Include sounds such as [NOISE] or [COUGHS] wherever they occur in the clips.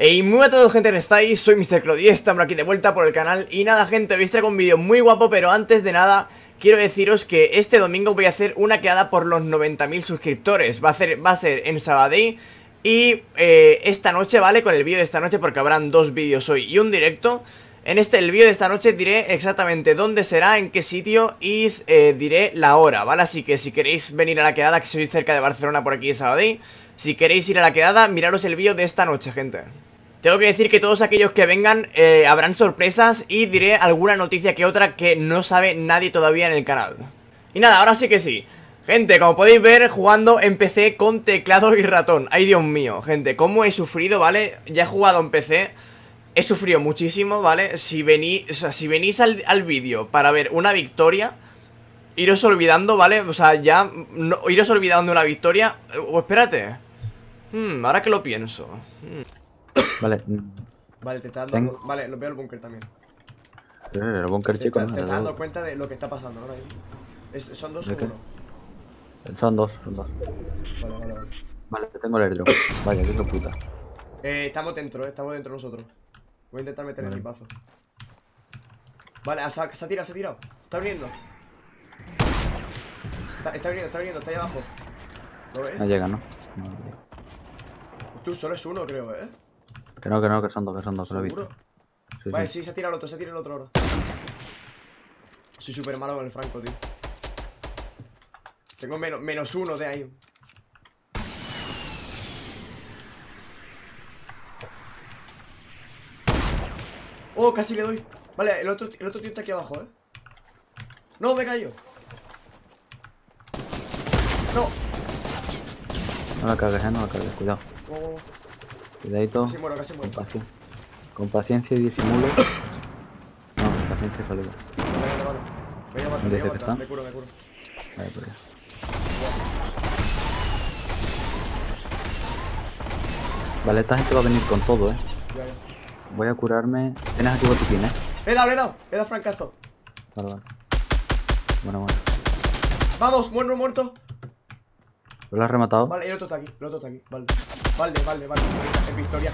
Hey, muy a todos gente, ¿cómo estáis? Soy Mr. Clody, estamos aquí de vuelta por el canal Y nada gente, estar con un vídeo muy guapo Pero antes de nada, quiero deciros que este domingo voy a hacer una quedada por los 90.000 suscriptores Va a, ser, va a ser en Sabadell Y eh, esta noche, ¿vale? Con el vídeo de esta noche porque habrán dos vídeos hoy y un directo en este, el vídeo de esta noche diré exactamente dónde será, en qué sitio y eh, diré la hora, ¿vale? Así que si queréis venir a la quedada, que soy cerca de Barcelona por aquí de Sabadell Si queréis ir a la quedada, miraros el vídeo de esta noche, gente tengo que decir que todos aquellos que vengan eh, habrán sorpresas y diré alguna noticia que otra que no sabe nadie todavía en el canal. Y nada, ahora sí que sí. Gente, como podéis ver, jugando en PC con teclado y ratón. Ay, Dios mío, gente, cómo he sufrido, ¿vale? Ya he jugado en PC, he sufrido muchísimo, ¿vale? Si venís, o sea, si venís al, vídeo para ver una victoria, iros olvidando, ¿vale? O sea, ya, iros olvidando una victoria. O espérate. Hmm, ahora que lo pienso. Hmm. [COUGHS] Vale. Vale, te está dando. Vale, lo veo el búnker también. El búnker, chico. Te, estás dando cuenta de lo que está pasando, ¿no? ¿Son dos o uno? Son dos, son dos. Vale, vale, vale. Vale, tengo el airdrop. Vaya, qué puta. Eh, estamos dentro, eh, estamos dentro nosotros. Voy a intentar meter el equipazo. Vale, se ha, tirado, se ha tirado. Está viniendo. Está, está viniendo, está viniendo, está ahí abajo. ¿Lo ves? No llega, ¿no? no Tú solo es uno, creo, ¿eh? Que no, que no, que son dos, que son dos, lo he visto. vale, sí. se tira el otro, se tira el otro ahora. Soy súper malo con el franco, tío. Tengo menos, menos uno de ahí. Oh, casi le doy. Vale, el otro, el otro tío está aquí abajo, ¿eh? No, me cayó. No. No la cargues, eh, no la cargues, cuidado. Oh, oh, oh. Cuidadito. Casi muero, casi muero. Con, paciencia, con paciencia y disimulo. No, con paciencia y saludo. Vale, vale, Voy a matar, voy a matar. Me curo, me curo. Vale, pues. Vale, esta gente va a venir con todo, eh. Ya, ya. Voy a curarme. Tienes aquí botiquín, eh. He dado, he dado. He dado francazo. Vale, vale. Bueno, bueno. Vamos, muerto, muerto. ¿Lo has rematado? Vale, el otro está aquí, el otro está aquí. Vale. Vale, vale, vale. Es victoria.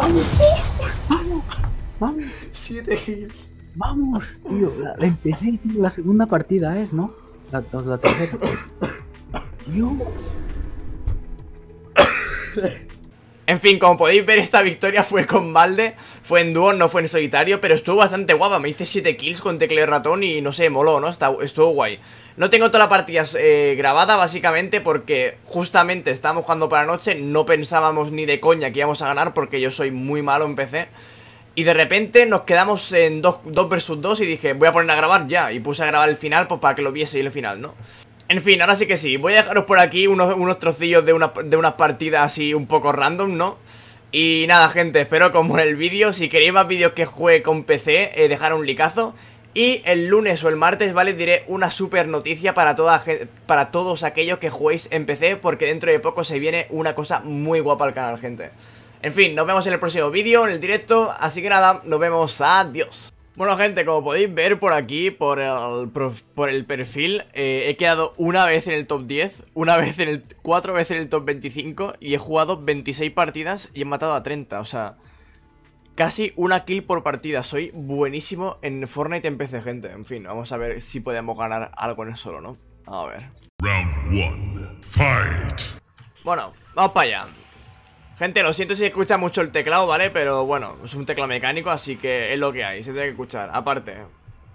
¡Vamos! ¡Vamos! ¡Vamos! Siete kills. ¡Vamos! Tío, la, empecé, tío, la segunda partida, ¿eh? ¿No? La, la tercera. [COUGHS] Yo. [COUGHS] [COUGHS] En fin, como podéis ver, esta victoria fue con Valde Fue en dúo, no fue en solitario Pero estuvo bastante guapa, me hice 7 kills con tecleo ratón Y no sé, moló, ¿no? estuvo guay No tengo toda la partida eh, grabada, básicamente Porque justamente estábamos jugando por la noche No pensábamos ni de coña que íbamos a ganar Porque yo soy muy malo en PC Y de repente nos quedamos en 2 vs 2 Y dije, voy a poner a grabar ya Y puse a grabar el final, pues para que lo viese el final, ¿no? En fin, ahora sí que sí, voy a dejaros por aquí unos, unos trocillos de, una, de unas partidas así un poco random, ¿no? Y nada, gente, espero como el vídeo, si queréis más vídeos que juegue con PC, eh, dejar un licazo. Y el lunes o el martes, ¿vale? Diré una super noticia para, toda, para todos aquellos que juguéis en PC Porque dentro de poco se viene una cosa muy guapa al canal, gente. En fin, nos vemos en el próximo vídeo, en el directo. Así que nada, nos vemos, adiós bueno gente, como podéis ver por aquí, por el, por el perfil eh, He quedado una vez en el top 10 Una [LAUGHS] vez en el... cuatro veces en el top 25 Y he jugado 26 partidas y he matado a 30 O sea, casi una kill por partida. Soy buenísimo en Fortnite en PC, gente. En fin, vamos a ver si podemos ganar algo en el solo, ¿no? A ver. Round fight. Bueno, vamos para allá Gente, lo siento si escucha mucho el teclado, ¿vale? Pero bueno, es un teclado mecánico, así que es lo que hay, se tiene que escuchar Aparte,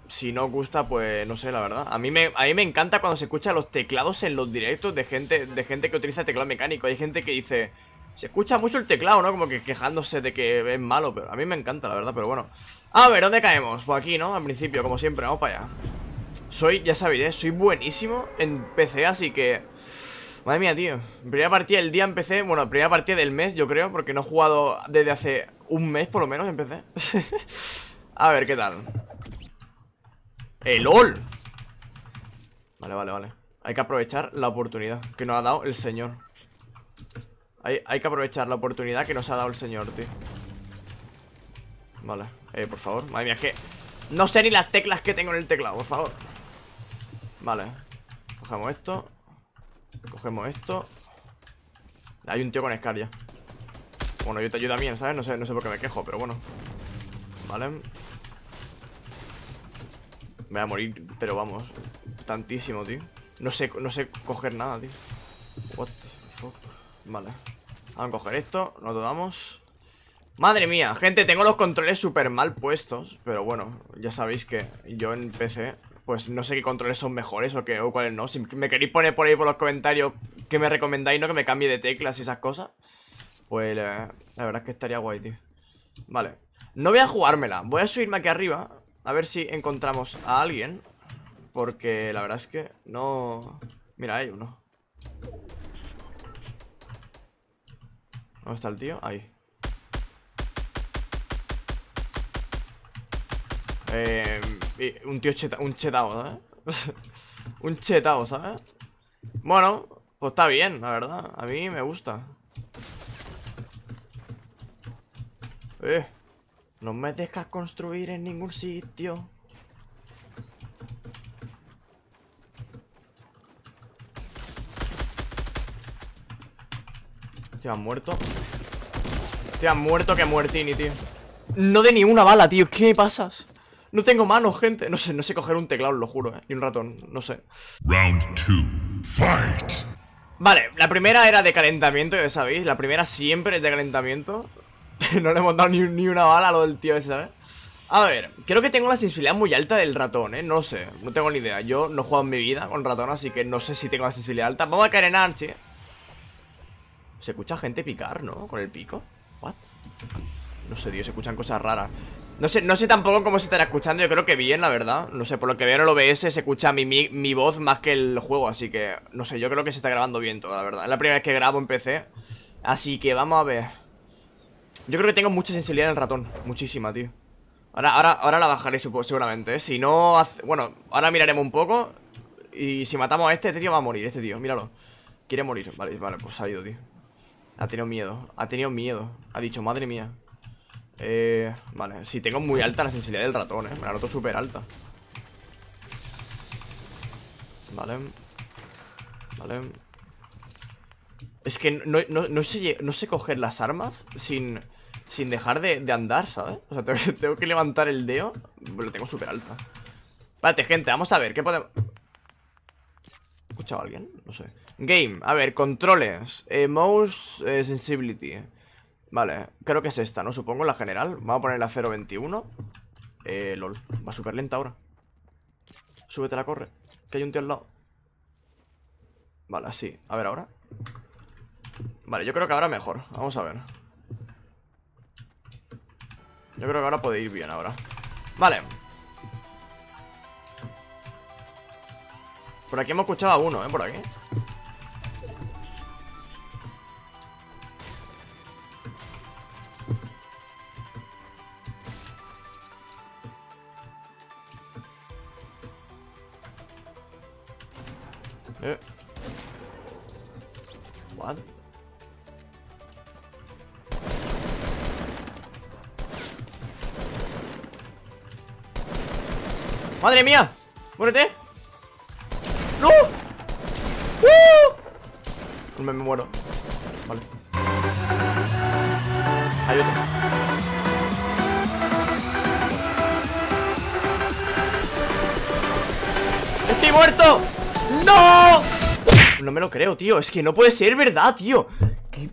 si no gusta, pues no sé, la verdad A mí me, a mí me encanta cuando se escuchan los teclados en los directos de gente, de gente que utiliza teclado mecánico Hay gente que dice, se escucha mucho el teclado, ¿no? Como que quejándose de que es malo, pero a mí me encanta, la verdad, pero bueno A ver, ¿dónde caemos? Pues aquí, ¿no? Al principio, como siempre, vamos para allá Soy, ya sabéis, ¿eh? soy buenísimo en PC, así que... Madre mía, tío. Primera partida del día empecé Bueno, primera partida del mes, yo creo Porque no he jugado desde hace un mes, por lo menos, empecé [LAUGHS] A ver, ¿qué tal? ¡El LOL! Vale, vale, vale. Hay que aprovechar la oportunidad que nos ha dado el señor. Hay, hay que aprovechar la oportunidad que nos ha dado el señor, tío. Vale, eh, por favor. Madre mía, es que no sé ni las teclas que tengo en el teclado, por favor. Vale. Cogemos esto Cogemos esto. Hay un tío con Scar Bueno, yo, yo también, ¿sabes? No sé, no sé por qué me quejo, pero bueno. Vale. Voy a morir, pero vamos. Tantísimo, tío. No sé, no sé coger nada, tío. What the fuck Vale. Vamos a coger esto, nos lo damos Madre mía, gente, tengo los controles súper mal puestos Pero bueno, ya sabéis que yo en PC Pues no sé qué controles son mejores o, qué, o cuáles no. Si me queréis poner por ahí por los comentarios Que me recomendáis, ¿no? Que me cambie de teclas y esas cosas. Pues eh, la verdad es que estaría guay, tío. Vale. No voy a jugármela, voy a subirme aquí arriba A ver si encontramos a alguien. Porque la verdad es que no... Mira, hay uno. ¿Dónde está el tío? Ahí Eh, un tío un chetao, ¿sabes? [LAUGHS] un chetao, ¿sabes? Bueno, pues está bien, la verdad A mí me gusta Eh No me dejas construir en ningún sitio Te han muerto Te han muerto que muertini, tío No de ni una bala, tío ¿Qué pasas? No tengo manos, gente. No sé, no sé coger un teclado, lo juro, ¿eh? Ni un ratón, no sé. Round fight. Vale, la primera era de calentamiento, ya sabéis. La primera siempre es de calentamiento. [LAUGHS] no le hemos dado ni, ni, una bala a lo del tío ese, ¿sabes? A ver, creo que tengo la sensibilidad muy alta del ratón, ¿eh? No sé, no tengo ni idea. Yo no he jugado en mi vida con ratón, así que no sé si tengo la sensibilidad alta. Vamos a caer en Archie. Se escucha gente picar, ¿no? Con el pico. ¿What? No sé, tío, se escuchan cosas raras. No sé, no sé tampoco cómo se estará escuchando Yo creo que bien, la verdad. No sé, por lo que veo en el OBS se escucha mi, mi, voz más que el juego Así que, no sé, yo creo que se está grabando bien todo, la verdad. Es la primera vez que grabo en PC Así que vamos a ver. Yo creo que tengo mucha sensibilidad en el ratón Muchísima, tío. Ahora, ahora, ahora la bajaré seguramente, ¿eh? Si no... Bueno, ahora miraremos un poco Y si matamos a este, este tío va a morir Este tío, míralo. Quiere morir, vale, vale, pues ha ido, tío. Ha tenido miedo, ha tenido miedo Ha dicho, madre mía eh, vale, sí, tengo muy alta la sensibilidad del ratón, eh. Me la noto súper alta. Vale. Vale. Es que no, no, sé, no sé coger las armas Sin, sin dejar de, andar, ¿sabes? O sea, [LAUGHS] tengo, que levantar el dedo Lo tengo súper alta. Vale, gente, vamos a ver, ¿qué podemos...? ¿He escuchado a alguien? No sé. Game, a ver, controles eh, Mouse eh, Sensibility Vale, creo que es esta, ¿no? Supongo la general. Vamos a poner la 021 Eh, lol, va súper lenta ahora. Súbete la corre Que hay un tío al lado. Vale, así, a ver ahora. Vale, yo creo que ahora mejor. Vamos a ver. Yo creo que ahora puede ir bien ahora. Vale. Por aquí hemos escuchado a uno, ¿eh? Por aquí ¡Madre mía! ¡Muérete! ¡No! ¡Uh! Me, muero Vale Hay otro ¡Estoy muerto! ¡No! No me lo creo, tío Es que no puede ser verdad, tío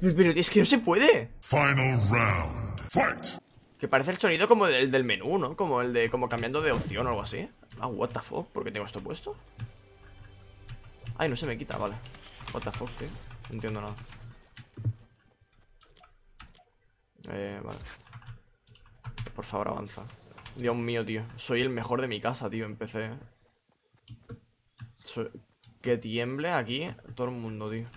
Pero es que no se puede Final round Fight Que parece el sonido como el del menú, ¿no? Como el de, como cambiando de opción o algo así. Ah, what the fuck, ¿por qué tengo esto puesto? Ay, no se me quita, vale. What the fuck, tío. No entiendo nada. Eh, vale. Por favor, avanza. Dios mío, tío. Soy el mejor de mi casa, tío, en PC Soy... Que tiemble aquí todo el mundo, tío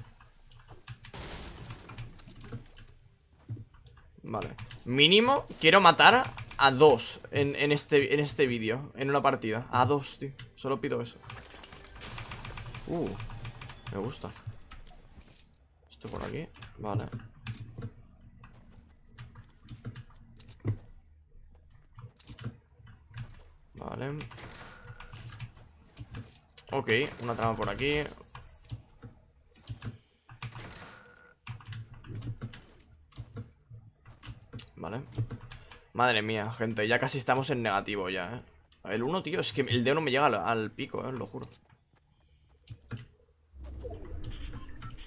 Vale. Mínimo quiero matar a dos en, este, en este vídeo En una partida. A dos, tío. Solo pido eso. Uh Me gusta. Esto por aquí. Vale. Vale. Ok, una trama por aquí Madre mía, gente, ya casi estamos en negativo ya, eh. El 1, tío, es que el dedo no me llega al, pico, eh, lo juro.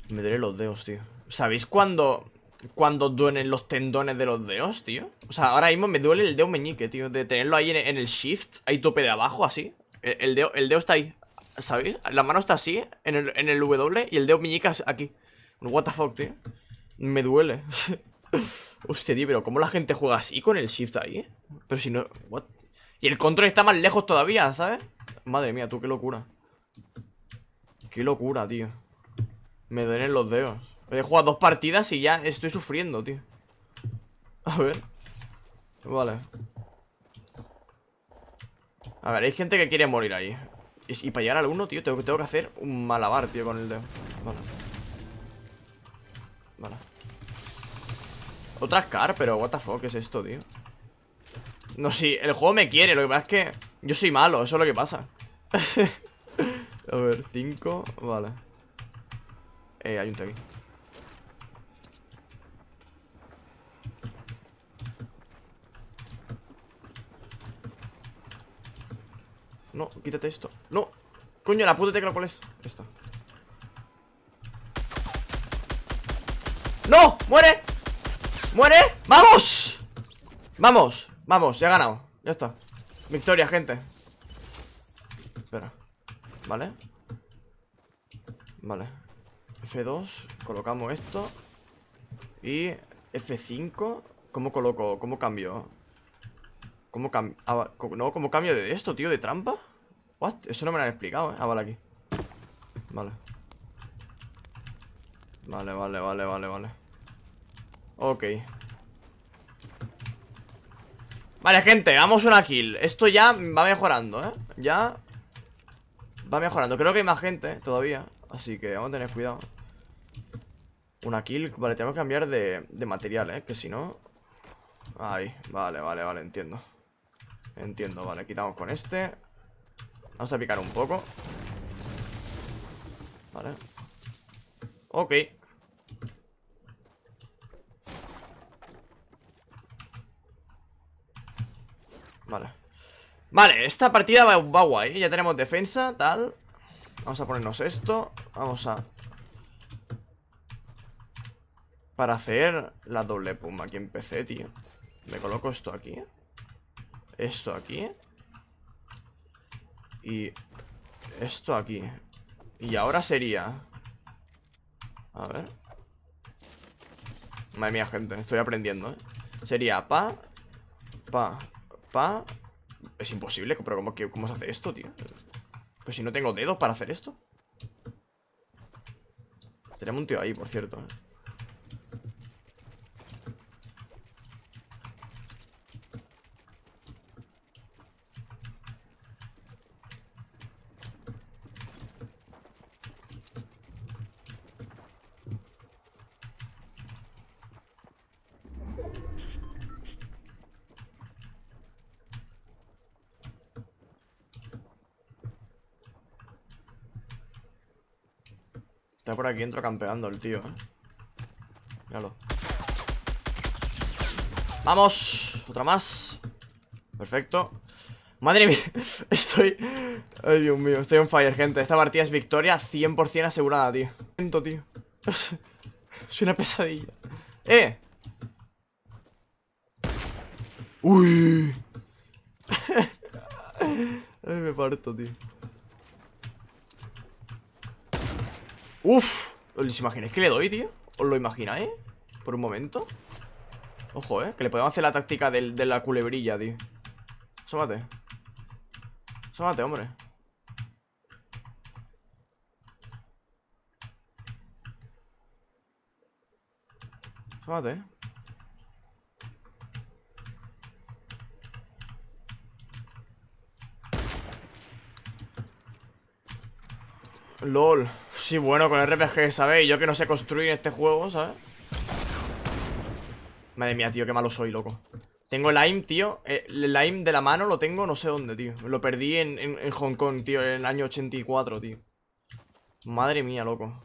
Me duele los dedos, tío. ¿Sabéis cuándo cuando duelen los tendones de los dedos, tío? O sea, ahora mismo me duele el dedo meñique, tío De tenerlo ahí en, el shift, ahí tope de abajo, así. El, dedo, el dedo está ahí ¿Sabéis? La mano está así, en el, en el W Y el dedo meñique aquí. What the fuck, tío. Me duele [LAUGHS] Hostia, tío, pero ¿cómo la gente juega así con el shift ahí? Pero si no... What? Y el control está más lejos todavía, ¿sabes? Madre mía, tú, qué locura. Qué locura, tío. Me duelen los dedos. He jugado dos partidas y ya estoy sufriendo, tío. A ver. Vale. A ver, hay gente que quiere morir ahí. Y, para llegar al uno, tío, tengo, tengo que hacer un malabar, tío, con el dedo. Vale. Vale otra Scar, pero what the fuck, ¿qué es esto, tío? No, sí, el juego me quiere, lo que pasa es que yo soy malo, eso es lo que pasa [LAUGHS] A ver, 5, vale Eh, hay un aquí No, quítate esto No, coño, la puta tecla, ¿cuál es? Esta ¡No! ¡Muere! ¡Muere! ¡Vamos! Vamos, vamos, ya he ganado Ya está Victoria, gente Espera Vale Vale F2 Colocamos esto Y F5 ¿Cómo coloco? ¿Cómo cambio? ¿Cómo cambio? Ah, no, ¿cómo cambio de esto, tío? ¿De trampa? What? Eso no me lo han explicado, ¿eh? Ah, vale, aquí Vale Vale, vale, vale, vale, vale Ok. Vale, gente, vamos una kill. Esto ya va mejorando, ¿eh? Ya Va mejorando. Creo que hay más gente todavía Así que vamos a tener cuidado. Una kill Vale, tenemos que cambiar de, de material, ¿eh? Que si no... Ahí, vale, vale, vale, entiendo. Entiendo, vale, quitamos con este. Vamos a picar un poco. Vale. Ok Vale. Vale, esta partida va, guay Ya tenemos defensa, tal. Vamos a ponernos esto. Vamos a... Para hacer la doble pum aquí en PC, tío. Me coloco esto aquí. Esto aquí. Y... Esto aquí. Y ahora sería... A ver. Madre mía, gente, estoy aprendiendo, ¿eh? Sería pa Pa Es imposible, pero ¿cómo, ¿cómo se hace esto, tío? Pues si no tengo dedos para hacer esto Tenemos un tío ahí, por cierto ¿eh? Está por aquí, entro campeando el tío, ¿eh? Míralo. ¡Vamos! Otra más. Perfecto. Madre mía, [LAUGHS] estoy... Ay, Dios mío, estoy on fire, gente Esta partida es victoria 100% asegurada, tío Siento, tío [LAUGHS] Es una pesadilla ¡Eh! ¡Uy! [LAUGHS] Ay, me parto, tío Uf, ¿os imagináis que le doy, tío? ¿Os lo imagináis? Por un momento. Ojo, eh, que le podemos hacer la táctica de la culebrilla, tío. Sómate Sómate, hombre. Sómate LOL Sí, bueno, con RPG, ¿sabes? yo que no sé construir este juego, ¿sabes? Madre mía, tío, qué malo soy, loco. Tengo el aim, tío eh, El aim de la mano lo tengo no sé dónde, tío. Lo perdí en, Hong Kong, tío En el año 84, tío. Madre mía, loco.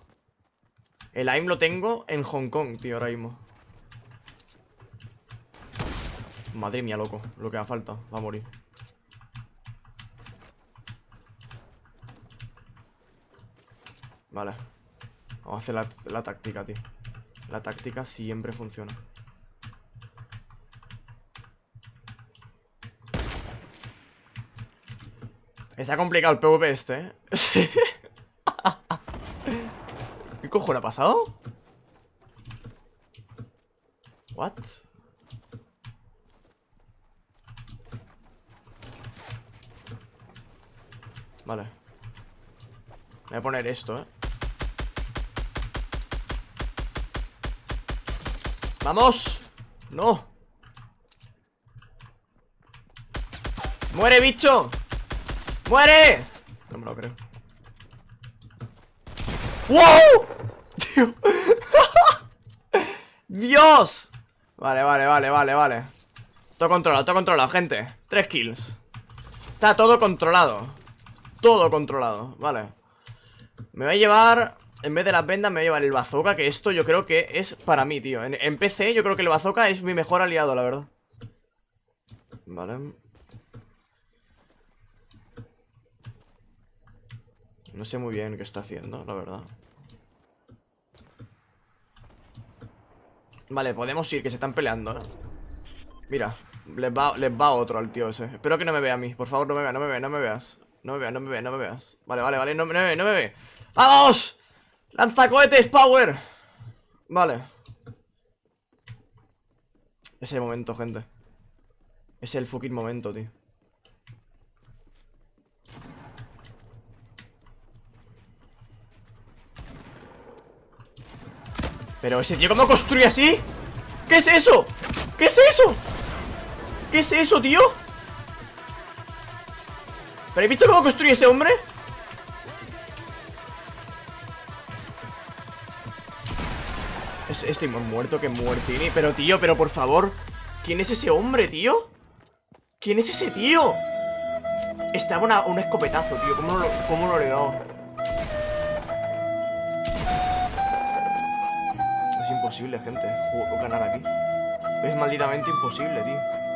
El aim lo tengo en Hong Kong, tío, ahora mismo. Madre mía, loco, lo que ha falta, va a morir Vale Vamos a hacer la, la táctica, tío La táctica siempre funciona Está complicado el PvP este, ¿eh? [LAUGHS] ¿Qué cojones ha pasado? What? Vale Voy a poner esto, ¿eh? ¡Vamos! ¡No! ¡Muere, bicho! ¡Muere! No me lo creo ¡Wow! [LAUGHS] ¡Dios! Vale, vale, vale, vale, vale Todo controlado, todo controlado, gente Tres kills Está todo controlado Todo controlado, vale Me voy a llevar En vez de las vendas me voy a llevar el bazooka Que esto yo creo que es para mí, tío. En, PC yo creo que el bazooka es mi mejor aliado, la verdad. Vale. No sé muy bien qué está haciendo, la verdad. Vale, podemos ir, que se están peleando, ¿eh? Mira, les va, les va otro al tío ese. Espero que no me vea a mí, por favor, no me veas, no me veas, no me veas. No me veas, no me veas, no me veas. Vale, vale, vale, no, no me ve, no me ve. ¡Vamos! ¡Lanzacohetes, power! Vale Es el momento, gente Es el fucking momento, tío Pero ese tío, ¿cómo construye así? ¿Qué es eso? ¿Qué es eso? ¿Qué es eso, tío? ¿Pero he visto cómo construye ese hombre? Estoy más muerto que muertini Pero tío, pero por favor ¿Quién es ese hombre, tío? ¿Quién es ese tío? Estaba un escopetazo, tío ¿Cómo, lo, cómo lo he dado? imposible, gente ganar aquí Es malditamente imposible, tío